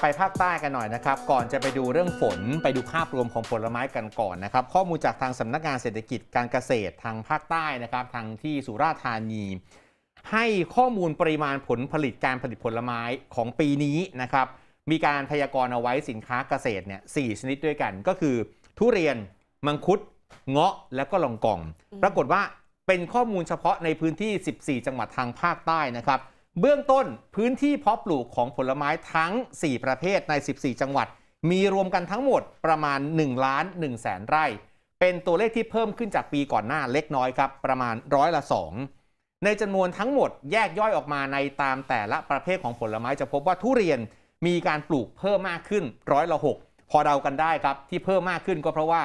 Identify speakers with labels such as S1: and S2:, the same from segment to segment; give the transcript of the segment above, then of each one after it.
S1: ไปภาคใต้กันหน่อยนะครับ ก่อนจะไปดูเรื่องฝนไปดูภาพรวมของผลไม้กันก่อนนะครับ ข้อมูลจากทางสำนักงานเศรษฐกิจการเกษตรทางภาคใต้นะครับ ทางที่สุราษฎร์ธานี ให้ข้อมูลปริมาณผลผลิตการผลิตผลไม้ของปีนี้นะครับ มีการพยากรณ์เอาไว้สินค้าเกษตรเนี่ยสชนิดด้วยกัน ก็คือ ทุเรียน มังคุด เงาะ และก็ลองกอง ปรากฏว่าเป็นข้อมูลเฉพาะในพื้นที่ 14 จังหวัดทางภาคใต้นะครับ เบื้องต้นพื้นที่เพาะปลูกของผลไม้ทั้ง 4 ประเภทใน 14 จังหวัด มีรวมกันทั้งหมดประมาณ1ล้าน1แสนไร่ เป็นตัวเลขที่เพิ่มขึ้นจากปีก่อนหน้าเล็กน้อยครับ ประมาณร้อยละ 2 ในจำนวนทั้งหมดแยกย่อยออกมาในตามแต่ละประเภทของผลไม้จะพบว่าทุเรียนมีการปลูกเพิ่มมากขึ้นร้อยละ 6 พอเดากันได้ครับที่เพิ่มมากขึ้นก็เพราะว่า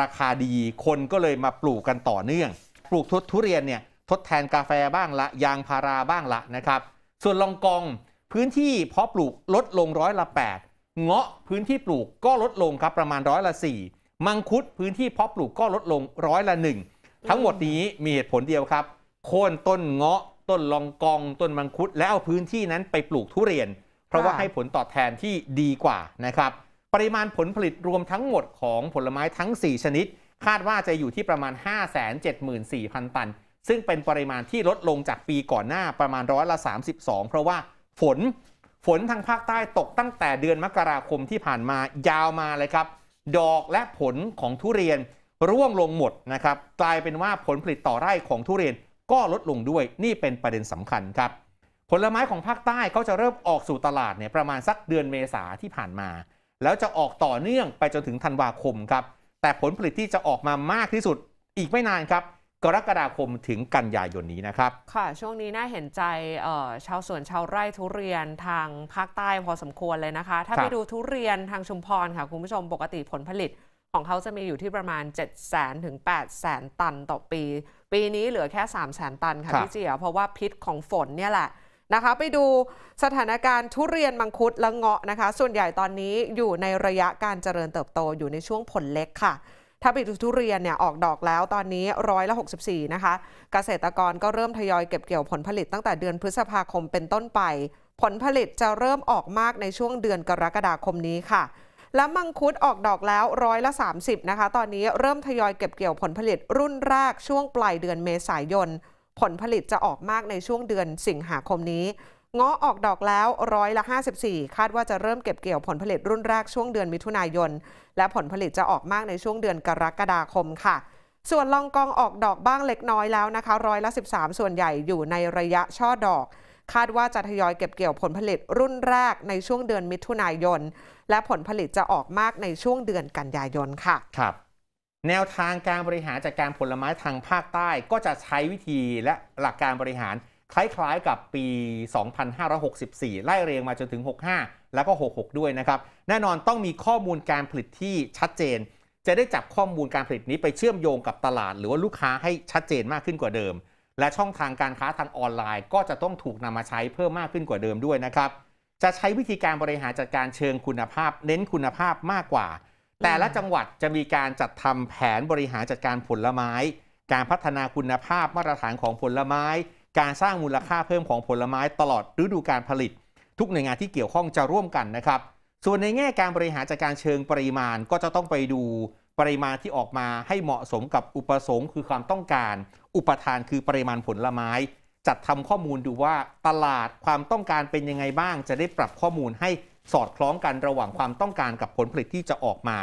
S1: ราคาดีคนก็เลยมาปลูกกันต่อเนื่อง ปลูกทุทุเรียนเนี่ย ทดแทนกาแฟบ้างละ ยางพาราบ้างละนะครับ ส่วนลองกองพื้นที่เพาะปลูกลดลงร้อยละ 8 เงาะพื้นที่ปลูกก็ลดลงครับประมาณร้อยละ 4 มังคุดพื้นที่เพาะปลูกก็ลดลงร้อยละ 1 ทั้งหมดนี้มีเหตุผลเดียวครับ โค่นต้นเงาะ ต้นลองกอง ต้นมังคุด แล้วเอาพื้นที่นั้นไปปลูกทุเรียน เพราะว่าให้ผลตอบแทนที่ดีกว่านะครับปริมาณผลผลิตรวมทั้งหมดของผลไม้ทั้ง 4 ชนิด คาดว่าจะอยู่ที่ประมาณ 574,000 ตัน ซึ่งเป็นปริมาณที่ลดลงจากปีก่อนหน้าประมาณร้อยละ 32 เพราะว่าฝนฝนทางภาคใต้ตกตั้งแต่เดือนมกราคมที่ผ่านมายาวมาเลยครับ ดอกและผลของทุเรียนร่วงลงหมดนะครับ กลายเป็นว่าผลผลิตต่อไร่ของทุเรียนก็ลดลงด้วยนี่เป็นประเด็นสำคัญครับ ผลไม้ของภาคใต้ก็จะเริ่มออกสู่ตลาดเนี่ยประมาณสักเดือนเมษาที่ผ่านมา แล้วจะออกต่อเนื่องไปจนถึงธันวาคมครับแต่ผลผลิตที่จะออกมามากที่สุดอีกไม่นานครับ กรกฎาคมถึงกันยายนนี้นะครับ
S2: ค่ะ ช่วงนี้น่าเห็นใจเอ่อชาวสวนชาวไร่ทุเรียนทางภาคใต้พอสมควรเลยนะคะ ถ้า
S1: ครั
S2: ไป
S1: บ
S2: ดูทุเรียนทางชุมพรค่ะ คุณผู้ชมปกติผลผลิตของเขาจะมีอยู่ที่ประมาณ 7 0 0 0 0ถึง8 0 0 0 0 ตันต่อปี ปีนี้เหลือแค่ 3 0 0 0 0 0ตันค่ะ
S1: ครับ
S2: พี่เจียเพราะว่าพิษของฝนเนี่ยแหละนะคะ ไปดูสถานการณ์ทุเรียนมังคุดและเงาะนะคะ ส่วนใหญ่ตอนนี้อยู่ในระยะการเจริญเติบโตอยู่ในช่วงผลเล็กค่ะ ถ้าไปดูทุเรียนเนี่ยออกดอกแล้วตอนนี้ร้อยละ64 นะคะ เกษตรกรก็เริ่มทยอยเก็บเกี่ยวผลผลิตตั้งแต่เดือนพฤษภาคมเป็นต้นไป ผลผลิตจะเริ่มออกมากในช่วงเดือนกรกฎาคมนี้ค่ะ และมังคุดออกดอกแล้วร้อยละ 30 นะคะ ตอนนี้เริ่มทยอยเก็บเกี่ยวผลผลิตรุ่นแรกช่วงปลายเดือนเมษายน ผลผลิตจะออกมากในช่วงเดือนสิงหาคมนี้ เงาะออกดอกแล้วร้อยละ 54 คาดว่าจะเริ่มเก็บเกี่ยวผลผลิตรุ่นแรกช่วงเดือนมิถุนายน และผลผลิตจะออกมากในช่วงเดือนกรกฎาคมค่ะ ส่วนลองกองออกดอกบ้างเล็กน้อยแล้วนะคะร้อยละ 13 ส่วนใหญ่อยู่ในระยะช่อดอก คาดว่าจะทยอยเก็บเกี่ยวผลผลิตรุ่นแรกในช่วงเดือนมิถุนายน และผลผลิตจะออกมากในช่วงเดือนกันยายนค่ะ
S1: ครับแนวทางการบริหารจัดการผลไม้ทางภาคใต้ก็จะใช้วิธีและหลักการบริหาร คล้ายๆกับปี 2564 ไล่เรียงมาจนถึง 65 แล้วก็ 66 ด้วยนะครับ แน่นอนต้องมีข้อมูลการผลิตที่ชัดเจน จะได้จับข้อมูลการผลิตนี้ไปเชื่อมโยงกับตลาด หรือว่าลูกค้าให้ชัดเจนมากขึ้นกว่าเดิม และช่องทางการค้าทางออนไลน์ ก็จะต้องถูกนำมาใช้เพิ่มมากขึ้นกว่าเดิมด้วยนะครับ จะใช้วิธีการบริหารจัดการเชิงคุณภาพ เน้นคุณภาพมากกว่า แต่ละจังหวัดจะมีการจัดทำแผนบริหารจัดการผลไม้ การพัฒนาคุณภาพมาตรฐานของผลไม้ การสร้างมูลค่าเพิ่มของผลไม้ตลอดฤดูการผลิต ทุกหน่วยงานที่เกี่ยวข้องจะร่วมกันนะครับ ส่วนในแง่การบริหารจัดการเชิงปริมาณก็จะต้องไปดูปริมาณที่ออกมาให้เหมาะสมกับอุปสงค์คือความต้องการ อุปทานคือปริมาณผลไม้ จัดทำข้อมูลดูว่าตลาดความต้องการเป็นยังไงบ้าง จะได้ปรับข้อมูลให้สอดคล้องกันระหว่างความต้องการกับผลผลิตที่จะออกมา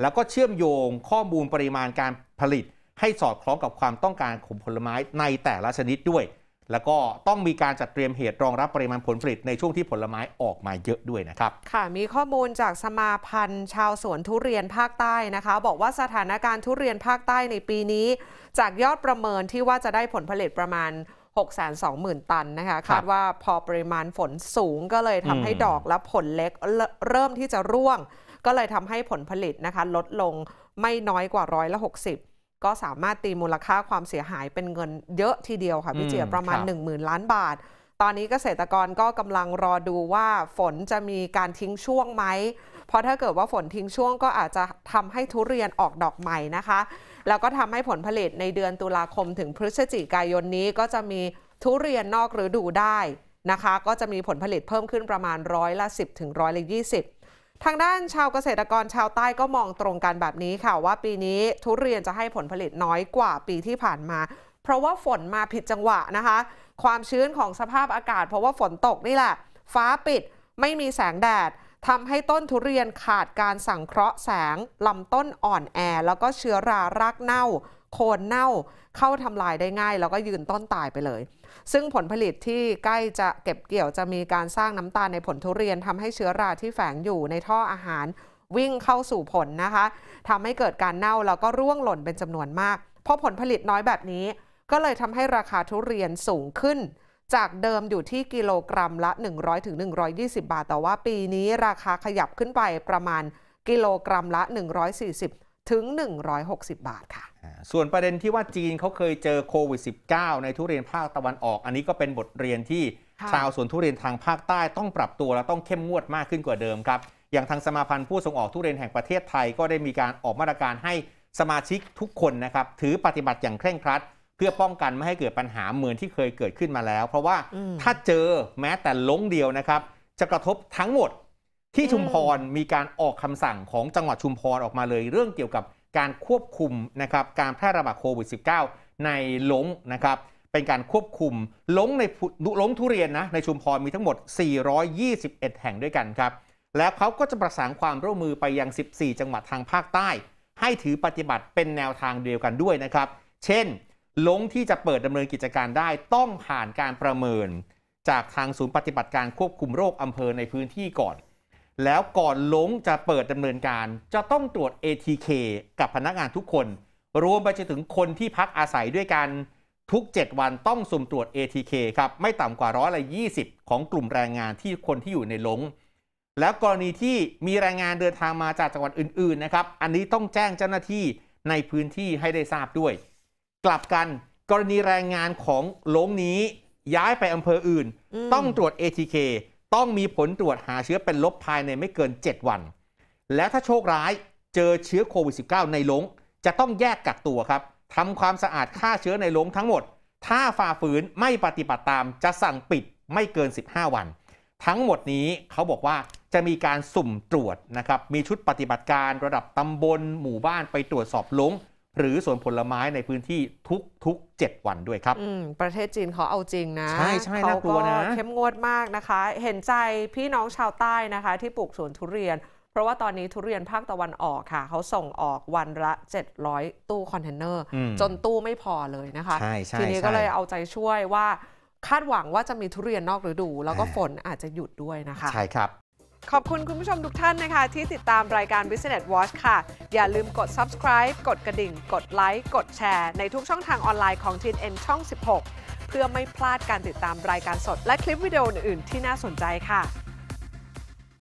S1: แล้วก็เชื่อมโยงข้อมูลปริมาณการผลิต ให้สอดคล้องกับความต้องการของผลไม้ในแต่ละชนิดด้วย แล้วก็ต้องมีการจัดเตรียมเหตุรองรับปริมาณผลผลิตในช่วงที่ผลไม้ออกมาเยอะด้วยนะครับ
S2: ค่ะ มีข้อมูลจากสมาพันธ์ ชาวสวนทุเรียนภาคใต้นะคะ บอกว่าสถานการณ์ทุเรียนภาคใต้ในปีนี้ จากยอดประเมินที่ว่าจะได้ผลผลิตประมาณ 620,000 ตันนะคะ
S1: ครับ
S2: คาดว่าพอปริมาณฝนสูงก็เลยทำให้
S1: อืม
S2: ดอกและผลเล็กเริ่มเริ่มที่จะร่วง ก็เลยทำให้ผลผลิตนะคะ ลดลงไม่น้อยกว่าร้อยละ60 ก็สามารถตีมูลค่าความเสียหายเป็นเงินเยอะทีเดียวค่ะพี่เจีย
S1: อืม
S2: ประมาณ
S1: ครับ
S2: 10,000 ล้านบาท ตอนนี้เกษตรกรก็กำลังรอดูว่าฝนจะมีการทิ้งช่วงไหม เพราะถ้าเกิดว่าฝนทิ้งช่วงก็อาจจะทำให้ทุเรียนออกดอกใหม่นะคะ แล้วก็ทำให้ผลผลิตในเดือนตุลาคมถึงพฤศจิกายนนี้ก็จะมีทุเรียนนอกฤดูได้นะคะ ก็จะมีผลผลิตเพิ่มขึ้นประมาณร้อยละ 10ถึงร้อยละ20 ทางด้านชาวเกษตรกรชาวใต้ก็มองตรงกันแบบนี้ค่ะว่าปีนี้ทุเรียนจะให้ผลผลิตน้อยกว่าปีที่ผ่านมา เพราะว่าฝนมาผิดจังหวะนะคะ ความชื้นของสภาพอากาศ เพราะว่าฝนตกนี่แหละ ฟ้าปิดไม่มีแสงแดดทำให้ต้นทุเรียนขาดการสังเคราะห์แสงลำต้นอ่อนแอ แล้วก็เชื้อรารากเน่า โคนเน่า เข้าทำลายได้ง่าย แล้วก็ยืนต้นตายไปเลย ซึ่งผลผลิตที่ใกล้จะเก็บเกี่ยวจะมีการสร้างน้ำตาลในผลทุเรียนทำให้เชื้อราที่แฝงอยู่ในท่ออาหารวิ่งเข้าสู่ผลนะคะทำให้เกิดการเน่าแล้วก็ร่วงหล่นเป็นจำนวนมาก เพราะผลผลิตน้อยแบบนี้ ก็เลยทำให้ราคาทุเรียนสูงขึ้น จากเดิมอยู่ที่กิโลกรัมละ 100ถึง120 บาท แต่ว่าปีนี้ราคาขยับขึ้นไปประมาณกิโลกรัมละ 140 ถึง 160 บาทค่ะ
S1: ส่วนประเด็นที่ว่าจีนเขาเคยเจอโควิด -19 ในทุเรียนภาคตะวันออก อันนี้ก็เป็นบทเรียนที่
S2: ค่ะ
S1: ชาวสวนทุเรียนทางภาคใต้ต้องปรับตัวและต้องเข้มงวดมากขึ้นกว่าเดิมครับ อย่างทางสมาพันธ์ผู้ส่งออกทุเรียนแห่งประเทศไทยก็ได้มีการออกมาตรการให้สมาชิกทุกคนนะครับถือปฏิบัติอย่างเคร่งครัด เพื่อป้องกันไม่ให้เกิดปัญหาเหมือนที่เคยเกิดขึ้นมาแล้ว เพราะว่า
S2: อืม
S1: ถ้าเจอแม้แต่ล้งเดียวนะครับ จะกระทบทั้งหมดที่ชุมพรมีการออกคำสั่งของจังหวัดชุมพรออกมาเลยเรื่องเกี่ยวกับ การควบคุมนะครับการแพร่ระบาดโควิด -19 ในล้งนะครับเป็นการควบคุมล้งในล้งทุเรียนนะในชุมพรมีทั้งหมด 421 แห่งด้วยกันครับแล้วเขาก็จะประสานความร่วมมือไปยัง 14 จังหวัดทางภาคใต้ ให้ถือปฏิบัติเป็นแนวทางเดียวกันด้วยนะครับ เช่นล้งที่จะเปิดดำเนินกิจการได้ต้องผ่านการประเมิน จากทางศูนย์ปฏิบัติการควบคุมโรคอำเภอในพื้นที่ก่อน แล้วก่อนลงจะเปิดดำเนินการจะต้องตรวจ ATK กับพนักงานทุกคน รวมไปจนถึงคนที่พักอาศัยด้วยกันทุก 7 วันต้องสุ่มตรวจ ATK ครับไม่ต่ำกว่าร้อยละ20 ของกลุ่มแรงงานที่คนที่อยู่ในลง แล้วกรณีที่มีแรงงานเดินทางมาจากจังหวัดอื่นๆนะครับอันนี้ต้องแจ้งเจ้าหน้าที่ในพื้นที่ให้ได้ทราบด้วย กลับกันกรณีแรงงานของลงนี้ย้ายไปอำเภออื่น
S2: อืม
S1: ต้องตรวจ ATK ต้องมีผลตรวจหาเชื้อเป็นลบภายในไม่เกิน 7 วัน และถ้าโชคร้ายเจอเชื้อโควิด -19 ในลงจะต้องแยกกักตัวครับทำความสะอาดฆ่าเชื้อในลงทั้งหมด ถ้าฝ่าฝืนไม่ปฏิบัติตามจะสั่งปิดไม่เกิน 15 วัน ทั้งหมดนี้เขาบอกว่าจะมีการสุ่มตรวจนะครับ มีชุดปฏิบัติการระดับตำบลหมู่บ้านไปตรวจสอบลง หรือสวนผลไม้ในพื้นที่ทุกๆ7วันด้วยครับ
S2: อืมประเทศจีนเขาเอาจริงนะ
S1: ใช่ใช่
S2: เขา
S1: น่ากลัวนะ
S2: เข้มงวดมากนะคะ เห็นใจพี่น้องชาวใต้นะคะ ที่ปลูกสวนทุเรียน เพราะว่าตอนนี้ทุเรียนภาคตะวันออกค่ะ เขาส่งออกวันละ 700 ตู้คอนเทนเนอร์
S1: อืม
S2: จนตู้ไม่พอเลยนะคะ
S1: ใช่ใช่
S2: ทีนี้
S1: ใช่
S2: ก็เลยเอาใจช่วยว่าคาดหวังว่าจะมีทุเรียนนอกฤดู แล้วก็
S1: อ่า
S2: ฝนอาจจะหยุดด้วยนะคะ
S1: ใช่ครับ
S2: ขอบคุณคุณผู้ชมทุกท่านนะคะ ที่ติดตามรายการ Business Watch ค่ะ อย่าลืมกด subscribe กดกระดิ่ง กดไลค์กดแชร์ ในทุกช่องทางออนไลน์ของ TNN ช่อง 16 เพื่อไม่พลาดการติดตามรายการสด และคลิปวิดีโออื่นๆที่น่าสนใจค่ะ